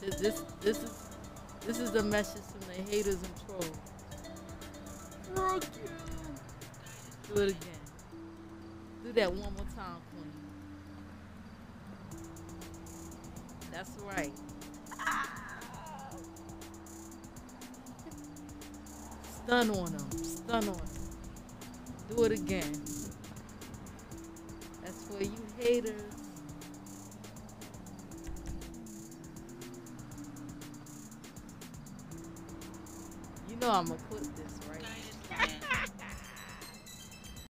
This this this, this is this is the message from the haters and trolls. Fuck you. Do it again. Do that one more time, Queen. That's right. Stun on them. Stun on them. Do it again. That's for you haters. know I'm gonna clip this right.